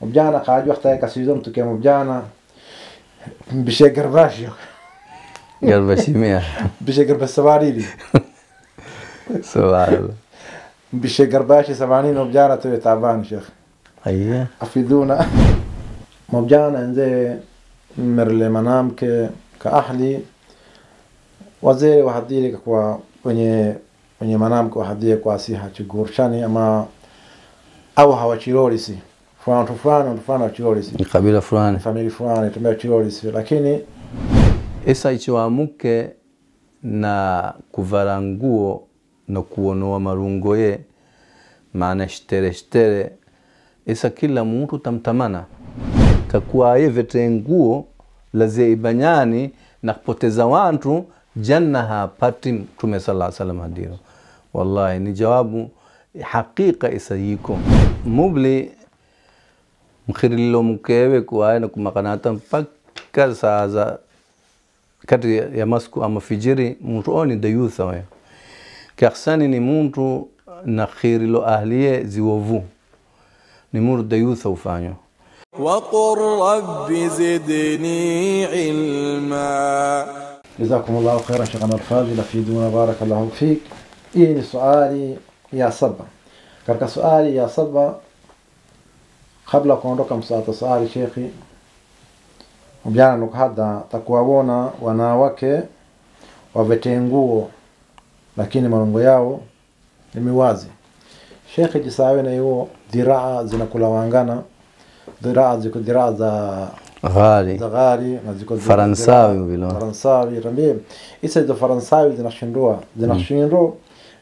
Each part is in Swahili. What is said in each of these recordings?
mubjana kaji wakta kasizo mtuke mubjana bishe garbashio garbashimia bishe garbash sabarili subhanallah bishe garbashi sabanini mubjana tuwe taban shekh aiya afiduna mubjana nze merle manamke ka ahli wazee wahadhiri kwa wenye wenye manamke wahadhiri kwa si hachigurshani ama au hawachirorisi fulani fulani fulani wachirorisi ni kabila fulani. Famili fulani tumia Chiolis, lakini isa ichiwamuke na kuvala nguo na kuonoa marungo ye maana shtere shtere esa kila muntu tamtamana. Kakuwa ye vete nguo lazie ibanyani na kupoteza wantu janna hapati mtume sala salam hadiro. Wallahi ni jawabu hakika isa yiko. Mubli mkhirililo mkewe kuwaye na kumakanata mpaka saa za kati ya masku ama fijiri muntu oni dayutha we kakhsani ni muntu na khirilo ahliye ziwovu ni muntu dayutha ufanywa وقل رب زدني علما جزاكم الله خيرا شيخنا الفاضل افيدونا بارك الله فيك hii ni swali ya saba katika swali ya saba kabla kuondoka msaata sahari shekhi mjana nukuhada takuwawona wanawake wavete nguo lakini marongo yao ni miwazi. Shekhi jisawe na hiyo dhiraa zinakulawangana dhiraa ziko dhiraa za ghali. za ghali na ziko Faransawi vile. faransawi tambie isa hizo faransawi zinashindua. Zinashindwa.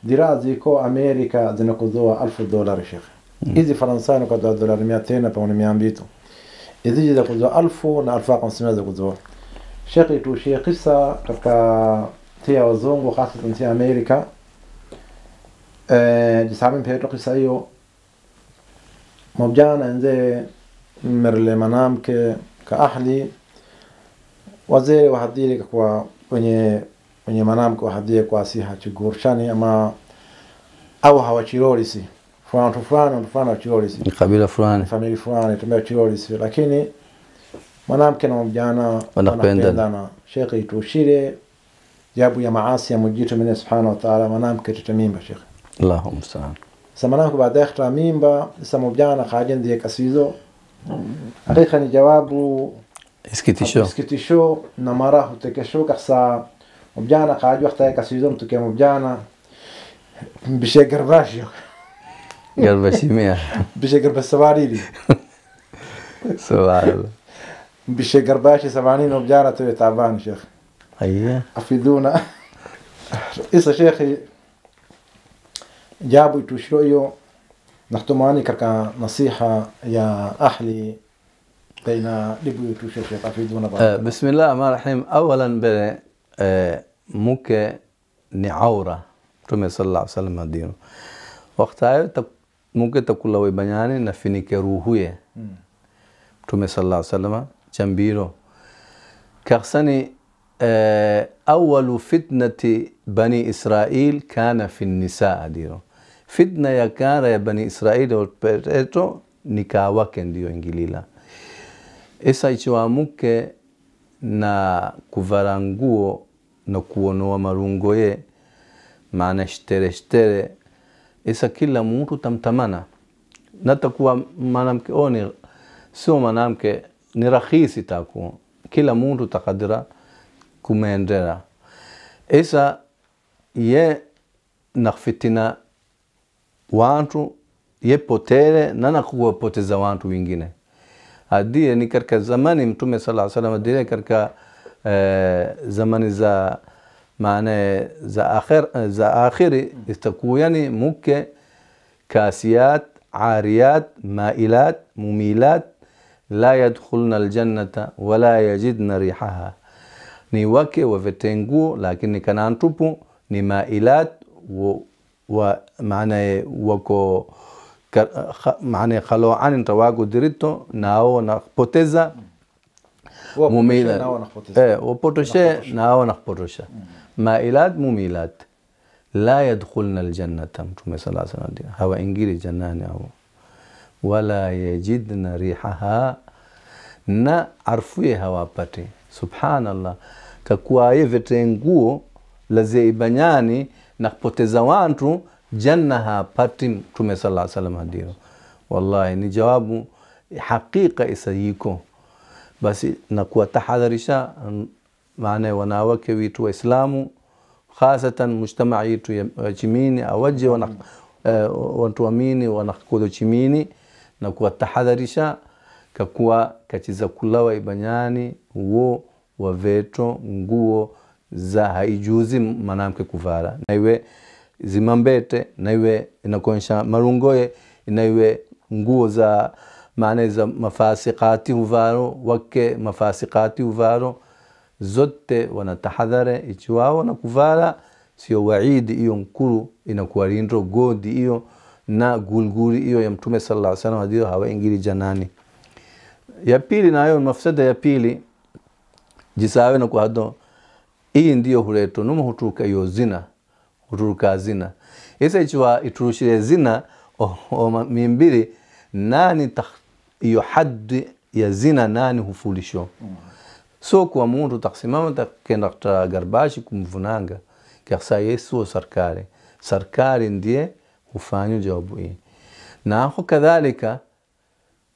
Dhiraa ziko amerika zinakuzoa alfu dolari shekhe hizi faransawi nakuzoa dolari mia tena pamoja mia mbili. Tu hizi za kuzoa alfu na alfu hamsini za kuzoa. Shekhe tushie kisa katika tia wazungu hasatan tia amerika. Eh, jisamin mpeto kisa hiyo. Mobjana nze merle manamke ka ahli wazee wahadhiri kwa wenye wenye manamke wahadhiri kwa siha chigurshani ama au hawachirorisi fulani fulani fulani wachirorisi ni kabila fulani. Familia fulani tumia chirorisi lakini mwanamke na mjana Wanapendana. shekhe itushire jabu ya maasi ya mujitu mwenye subhanahu wa ta'ala mwanamke tutamimba shekhe. Allahumma staan sasa mwanamke baada ya kutoa mimba sasa mjana kaja ndiye kasizo. Hakika ni jawabu. Isikitisho iskitisho na mara hutekesho kasa mjana kaja wakati kasizo mtuke mjana. Bishe garbashio garbashimia bishe garbash sabarili subhanallah bishe garbashi sabanini mjana tuwe taban shekhe aiya afiduna isa shekhi jabu itushiro hiyo natumani katika nasiha ya ahli baina libu itushiro shekh afiduna Eh, barakallah. bismillah rahman rahim awalan mbele eh, muke ni aura mtume sallallahu alaihi wasallam adino we banyane na finike ruhuye. Mtume sallallahu alaihi wasallam chambiro. Kaksani eh, awalu fitnati bani israil kana fi nisa adiro. Fitna ya kara ya bani israil walpeto nikawake ndio ingilila. Isa ichiwamuke na kuvara nguo na kuonoa marungo ye maana shtere shtere isa kila mtu tamtamana. Natakuwa mwanamke oni sio mwanamke ni rahisi taku. Kila mtu takadira kumendera isa ye nakfitina wantu ye potere na nakuwapoteza wantu wengine adie ni karka zamani mtume sala salam adie karka eh, zamani za maana za akhir za akhiri itakuwa yani muke kasiyat ariyat mailat mumilat la yadkhulna aljannata wala yajidna rihaha ni wake wavete nguo lakini kana tupu ni mailat wa, wa maana wako ka- kha- maana khaloani ntawago dirito nao nakupoteza Huwa mumila kupotosha nao wanapoteza. eh wapotoshe nao nakupotosha mailat mumilat la yadkhulna aljannata mtume sala salam hawa ingiri jannani au wala yajidna rihaha na arfuye hawapate subhanallah kakuwaye vete nguo laze ibanyani na kupoteza wantu janna hapati mtume sala salam hadiro wallahi ni jawabu haqiqa isayiko basi na kuwatahadharisha maana wanawake witu waislamu hasatan mujtamaa yitu ya chimini awaje wana uh, watu amini wanakodo chimini na kuwatahadharisha kakuwa kachiza kulawa ibanyani wo waveto nguo za haijuzi mwanamke kuvara naiwe zimambete naiwe inakuonyesha marungoye inaiwe nguo za maana za mafasikati uvaro wake mafasikati uvaro zote wanatahadhare ichiwao na kuvara sio waidi iyo nkuru inakuwa rindro godi iyo na gulguri iyo ya mtume sallallahu alaihi wasallam ndio hawaingili janani. Ya pili nayo mafsada ya pili jisawe na kuhado iyi ndiyo huleto numa huturuka iyo zina huturuka zina. Isa ichiwa iturushire zina o, o mimbiri nani iyo haddi ya zina nani hufulisho so kwa muntu taksimama takenda kutara garbashi kumvunanga kaksa yesuo sarkari. Sarkari ndiye hufanya jawabu hii. Na ako kadhalika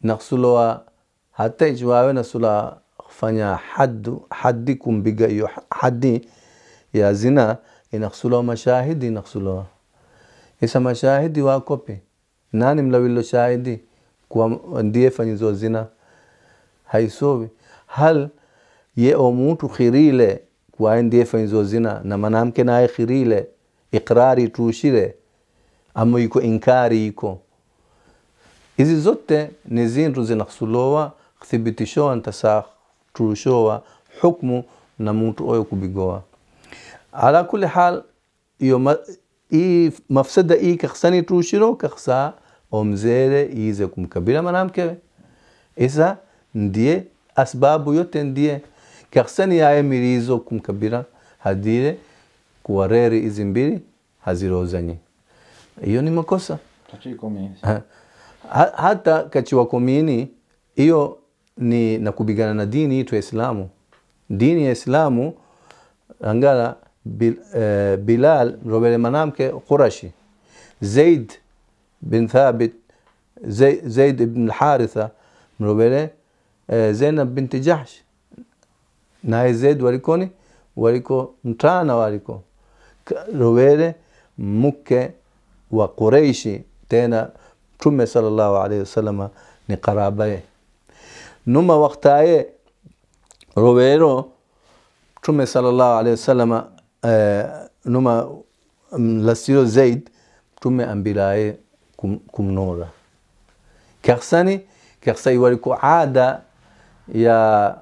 naksulowa hata ichiwawe nasula fanya haddu haddi kumbiga iyo haddi ya zina inakusulowa mashahidi inakusulowa isa mashahidi wakope nani mlawilo shahidi kwa ndiye fanyizo zina haisowi. Hal ye o mutu khirile kuwaye ndiye fanyizo zina na manamke naye khirile ikrari tushire ama iko inkari iko izi zote ni zintu zinakhusulowa ntasakh tushowa hukmu na muntu oyo kubigowa. Ala kuli hal iyo ma, i mafsada ii kakhsani tushiro kakhsa omzere ize kumkabila mwanamke isa ndiye asbabu yote ndiye. Kaksani yaye mirizo kumkabila hadire kuwareri izi mbili hazirozanye. Hiyo ni makosa. Ha, ha, hata kachiwa komini hiyo ni nakubigana na dini itu ya Islamu. Dini ya Islamu angala bil, uh, Bilal robele manamke Qurashi. Zaid bin Thabit Zaid ibn Haritha mrobele uh, Zainab binti Jahsh naye Zaid walikoni waliko mtana waliko robele mke wa Quraishi tena Mtume sallallahu alaihi wasallam ni karabaye numa waktaye robero Mtume sallallahu alaihi wasallam eh, numa lasiro Zaid Mtume ambilaye kum, kumnora. Kaksani kaksai waliko ada ya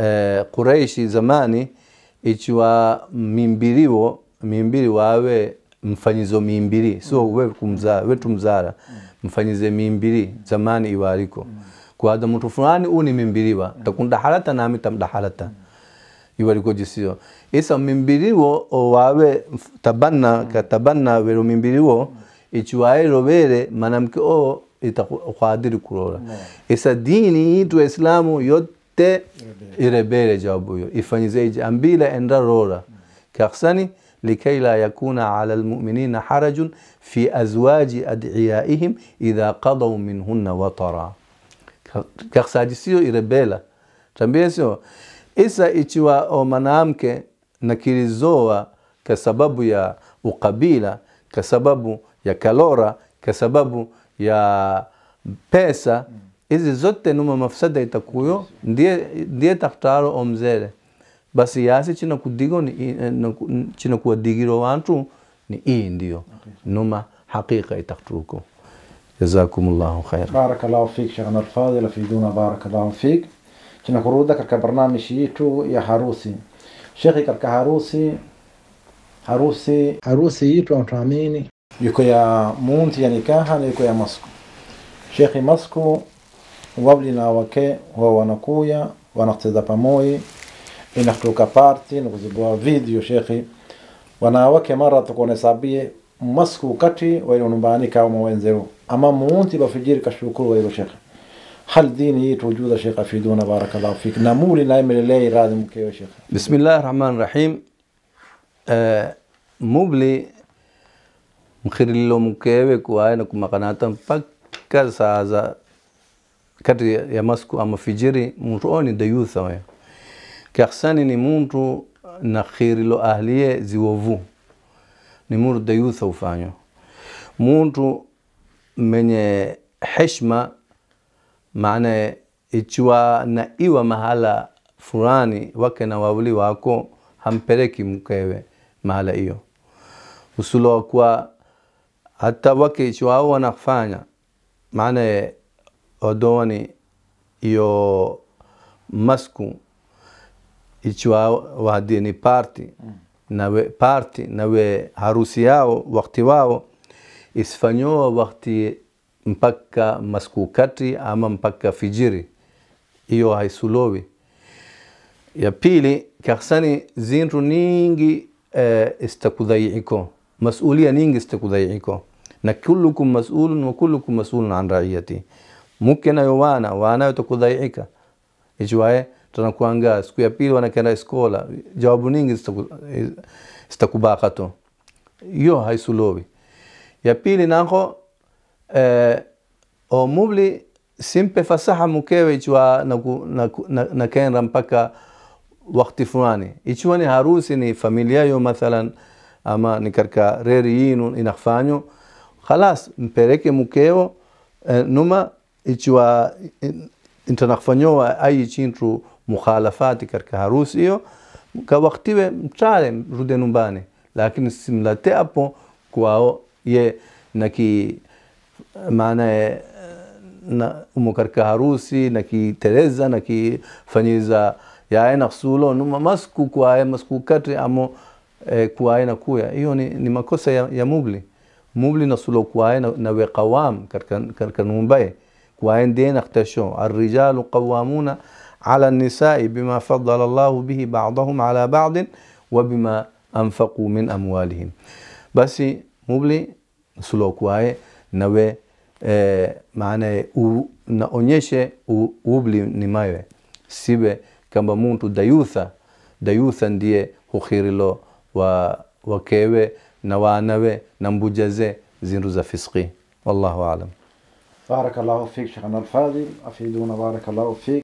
eh, Quraishi zamani ichiwa mimbiriwo mimbiri wawe mfanyizo mimbiri. So we kumzara wetu mzara mfanyize mimbiri zamani iwaliko. Kuada mtu fulani uni mimbiriwa takunda halata nami tamda halata. Iwaliko jisio. Isa mimbiriwo wawe tabanna katabanna wero mimbiriwo ichuai rovere manamke o ita kuadiri kurora. Isa dini tu Islamu yote irebere jawabu yo. Ifanyizeje ambila enda rora. Kaksani لكي لا يكون على المؤمنين حرج في أزواج أدعيائهم إذا قضوا منهن وطرا كخساجسيو إربيلا تنبيسيو إسا إتوا أو منامك نكيرزوا كسبب يا وقبيلة كسبب ya kalora kwa sababu ya pesa hizi zote numa mafsada itakuyo ndiye, ndiye takhtaro omzere basi yasi chinakudigo eh, chinakuwadigiro wantu ni ii ndio numa hakika itakturuko. Jazakum llahu khaira barakallahu fik shekhna alfadhil afiduna barakallahu fik. Tunakurudi katika barnamishi yetu ya harusi. Shekhi katika harusi harusi harusi yetu tunaamini يكويا مونت يعني كاهن يكويا مسكو شيخي مسكو wavli na wake wao wanakuya wanacheza pamoja inatoka party na kuzibua video shekhi wanawake mara tukonasabie masku kati wailo numbani kama wenzero ama muunti bafijiri kashukuru wailo shekhi هل ديني توجود شيخ أفيدونا بارك الله فيك نمولي نعمل لي راد مكيو شيخ بسم الله الرحمن الرحيم آه مبلي mkhirilo mkewe kuwaena kumakanata mpaka saa za kati ya masku ama fijiri muntu oni dayutha we kiaksani ni muntu na khirilo ahliye ziwovu ni muntu dayutha ufanywa muntu menye heshma maana ichiwa na iwa mahala fulani wake na wawili wako hampeleki mkewe mahala hiyo. Usulo wa kuwa hata wake wao wanafanya. Maana odoni iyo masku ichwa wahadie ni party nawe party nawe harusi yao wakati wao isifanyoa wakati mpaka masku kati ama mpaka fijiri. Hiyo haisulowi. Ya pili kaksani zintu ningi e, istakudhaiiko. Masulia ningi istakudhaiiko na kullukum mas'ulun wa kullukum mas'ulun an ra'iyati. Muke nayo wana wanayo takudhaiika. Ichwae tunakuanga siku ya pili wanakenda skola. Jawabu nyingi zitakubaka tu. Hiyo haisulowi. Ya pili nako eh, omubli simpe fasaha mukewe ichwa nakenda na, na mpaka wakti fulani. Ichiwa ni harusi ni familia yo mathalan ama ni karka reri yinu inafanyo khalas mpeleke mkeo eh, numa ichiwa intanakfanyowa ai chintu mukhalafati katika harusi hiyo ka waktiwe mchale rude numbani lakini simlate apo kwao ye naki maana na umo katika harusi nakiteleza nakifanyiza yae naksulo numa masku kwaye masku katri amo eh, kwaye na kuya hiyo ni, ni makosa ya, ya mubli موبلي نسلو كواي نوي قوام كركن كركن مباي. كواين دين اختشو. الرجال قوامون على النساء بما فضل الله به بعضهم على بعض وبما أنفقوا من أموالهم. بس موبلي نسلو كواي نوي آه، معنى أو نونيشي أو اوبلي نمايوي سيبي كما مونتو ديوثا ديوثا دي هو خيري لو و وكيوي نوانوي نمبوجزي زين روزا فسقي والله أعلم. بارك الله فيك شيخنا الفاضل. أفيدونا. بارك الله فيك.